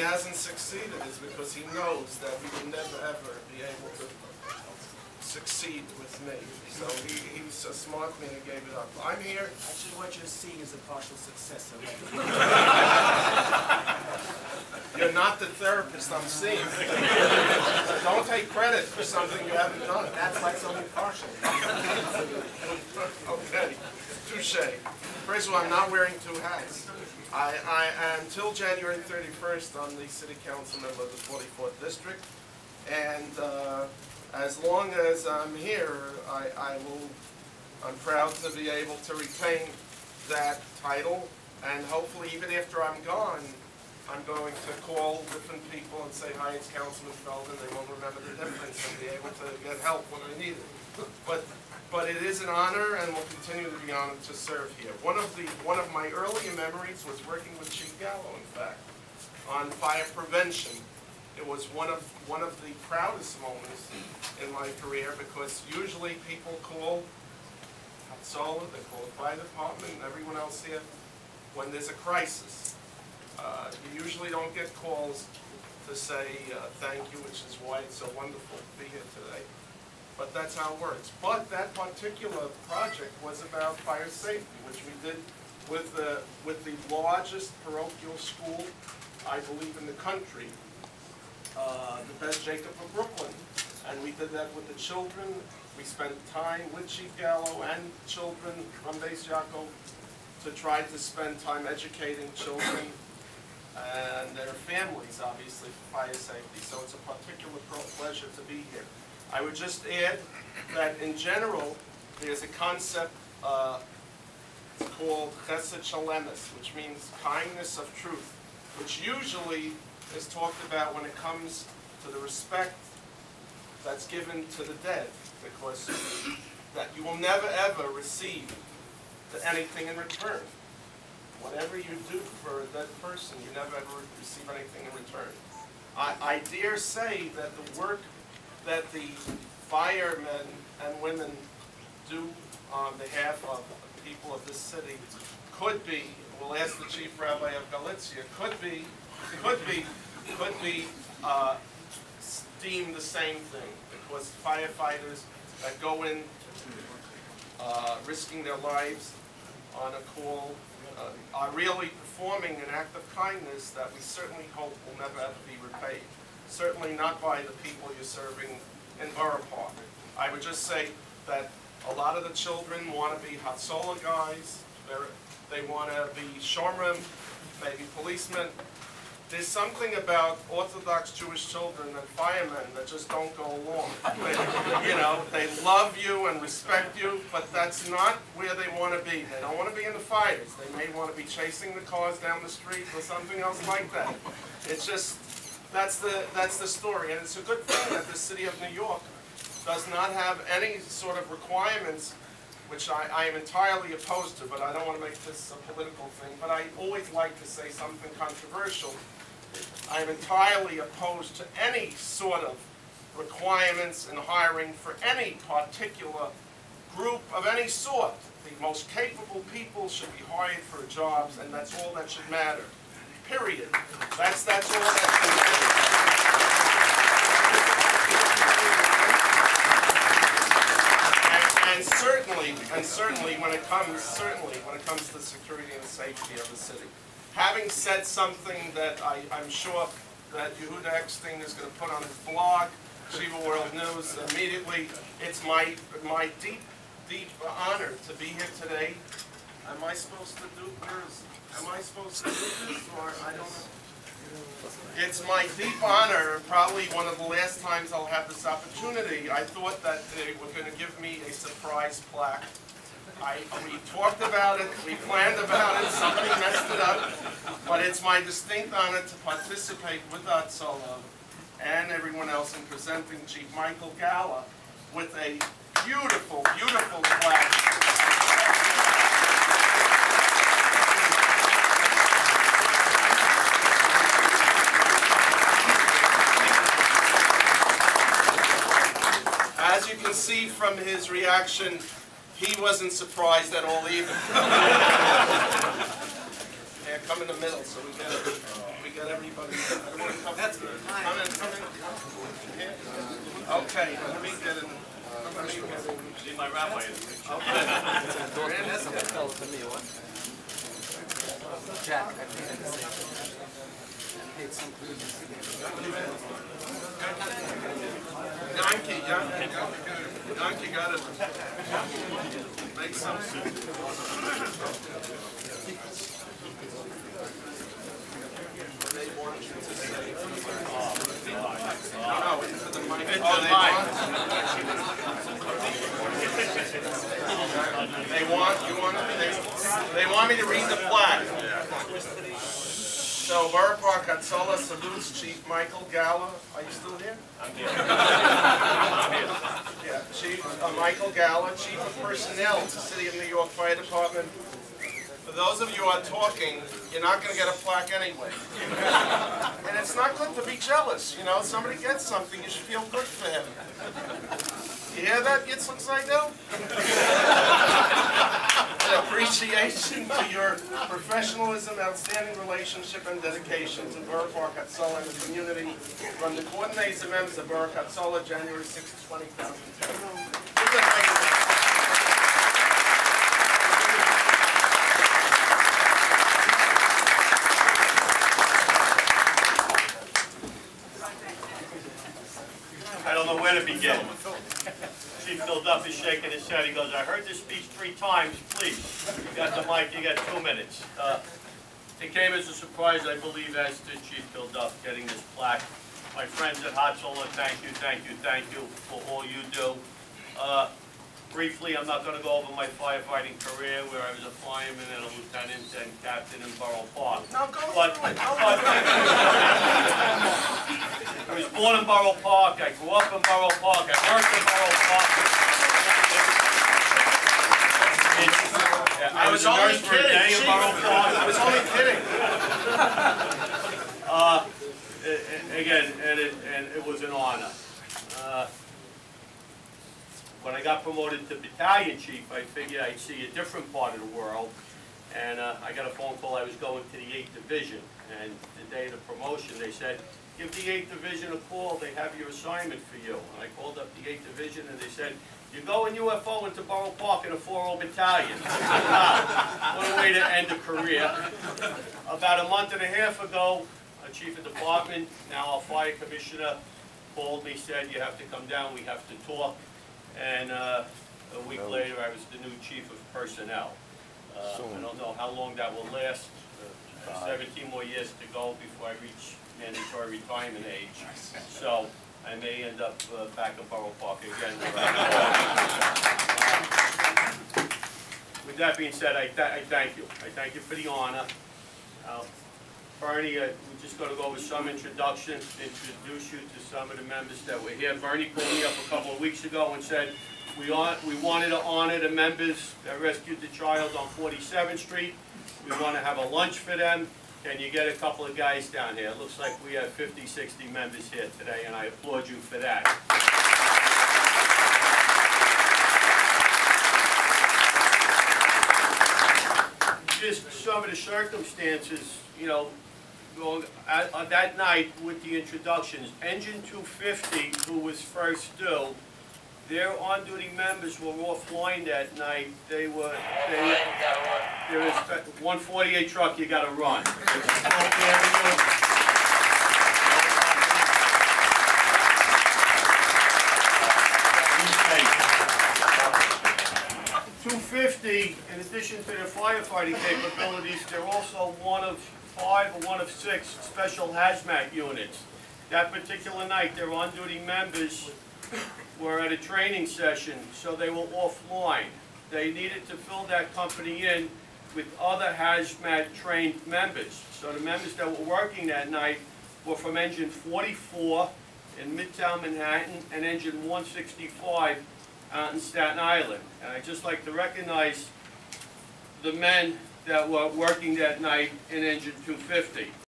he hasn't succeeded is because he knows that he will never ever be able to succeed with me. So he, he's a smart man and gave it up. I'm here. Actually, what you're seeing is a partial success. You're not the therapist I'm seeing. Don't take credit for something you haven't done. That's why it's only partial. Okay, touche. First of all, I'm not wearing two hats. I, I, until January 31st, I'm the city council member of the 44th district. And uh, as long as I'm here, I, I will, I'm proud to be able to retain that title. And hopefully, even after I'm gone, I'm going to call different people and say, hi, it's Councilman Felder. They won't remember the difference and be able to get help when I need it. But, but it is an honor and will continue to be honored to serve here. One of the, one of my earlier memories was working with Chief Gala, in fact, on fire prevention. It was one of, one of the proudest moments in my career because usually people call Hatzola, they call the fire department, and everyone else here when there's a crisis. Uh, You usually don't get calls to say uh, thank you, which is why it's so wonderful to be here today. But that's how it works. But that particular project was about fire safety, which we did with the, with the largest parochial school, I believe, in the country, uh, the Beth Jacob of Brooklyn. And we did that with the children. We spent time with Chief Gala and children from Beis Yaakov to try to spend time educating children and their families, obviously, for fire safety. So it's a particular pleasure to be here. I would just add that in general, there's a concept uh, called chesed shel emes, which means kindness of truth, which usually is talked about when it comes to the respect that's given to the dead, because that you will never ever receive anything in return. Whatever you do for that person, you never ever receive anything in return. I, I dare say that the work that the firemen and women do on behalf of the people of this city could be, we'll ask the chief rabbi of Galicia, could be, could be, could be, uh, deemed the same thing, because firefighters that go in, uh, risking their lives on a call, uh, are really performing an act of kindness that we certainly hope will never ever be repaid. Certainly not by the people you're serving in Borough Park. I would just say that a lot of the children want to be Hatzola guys, they're, they want to be shomrim, maybe policemen. There's something about Orthodox Jewish children and firemen that just don't go along. They- you know, they love you and respect you, but that's not where they want to be. They don't want to be in the fires. They may want to be chasing the cars down the street or something else like that. It's just, that's the, that's the story. And it's a good thing that the city of New York does not have any sort of requirements, which I, I am entirely opposed to, but I don't want to make this a political thing, but I always like to say something controversial. I am entirely opposed to any sort of requirements in hiring for any particular group of any sort. The most capable people should be hired for jobs, and that's all that should matter. Period. That's, that's all that should matter. And, and certainly, and certainly when it comes, certainly when it comes to the security and safety of the city. Having said something that I, I'm sure that Yehuda Eckstein is gonna put on his blog, Yeshiva World News immediately, it's my, my deep, deep honor to be here today. Am I supposed to do, is, am I supposed to do this, or I don't know? It's my deep honor, probably one of the last times I'll have this opportunity. I thought that they were gonna give me a surprise plaque. I, we talked about it, we planned about it, somebody messed it up. But it's my distinct honor to participate with Hatzola and everyone else in presenting Chief Michael Gala with a beautiful, beautiful plaque. As you can see from his reaction, he wasn't surprised at all either. Yeah, come in the middle so we get, we get everybody. everybody. I don't wanna come- That's good. Come in, come in. Okay, let me get in. Let me get in. See my rabbi is. That's a fell to me, what? Jack, I paid the same. I paid some Yankee, Yankee, Yankee got it. Make some soup. They want you to say. No, no, into the mic. Oh, they want. They want, you want, they, they want me to read the plaque. So Borough Park Salutes Chief Michael Gala. Are you still here? I'm here. I'm here. Yeah, Chief uh, Michael Gala, Chief of Personnel, to City of New York Fire Department. For those of you who are talking, you're not gonna get a plaque anyway. And it's not good to be jealous, you know, somebody gets something, you should feel good for him. You hear that, Yitzhak Seidel? Appreciation to your professionalism, outstanding relationship, and dedication to Borough Park Hatzola and the community from the coordinates of Borough Hatzola, January 6, 2010. Give that lady a- I don't know where to begin. Chief Bill Duffy shaking his head, he goes, I heard this speech three times, please. You got the mic, you got two minutes. Uh, It came as a surprise, I believe, as to Chief Bill Duff getting this plaque. My friends at Hatzola, thank you, thank you, thank you for all you do. Uh, Briefly, I'm not gonna go over my firefighting career, where I was a fireman and a lieutenant and captain in Borough Park. No, go But- through it. Go but- I was born in Borough Park, I grew up in Borough Park, I worked in Borough Park. It's- I was only nurse for a kidding, day in Chief. Borough Park. I was only kidding. Again, and it, and it was an honor. Uh, When I got promoted to battalion chief, I figured I'd see a different part of the world. And uh, I got a phone call, I was going to the eighth division. And the day of the promotion, they said, give the eighth division a call, they have your assignment for you. And I called up the eighth division and they said, you're going UFO into Borough Park in a 4-0 battalion. What a way to end a career. About a month and a half ago, a chief of department, now our fire commissioner, called me, said, you have to come down, we have to talk. And uh, a week later, I was the new chief of personnel. Uh, I don't know how long that will last, Uh, 17 more years to go before I reach mandatory retirement age. So I may end up uh, back at Borough Park again. With that being said, I tha- I thank you. I thank you for the honor. Uh, Bernie, uh, we're just gonna go over some introductions, introduce you to some of the members that were here. Bernie called me up a couple of weeks ago and said, we hon- we wanted to honor the members that rescued the child on 47th Street. We wanna have a lunch for them. Can you get a couple of guys down here? It looks like we have 50, 60 members here today, and I applaud you for that. Just some of the circumstances, you know, going, at- on that night with the introductions, Engine 250, who was first due, their on-duty members were offline that night. They were, they were, there 148 truck, you gotta run. It's Oak Avenue. Two fifty, in addition to their firefighting capabilities, they're also one of five or one of six special hazmat units. That particular night, their on-duty members were at a training session, so they were offline. They needed to fill that company in with other hazmat-trained members. So the members that were working that night were from Engine 44 in Midtown Manhattan and Engine 165 out in Staten Island. And I'd just like to recognize the men that were working that night in Engine 250.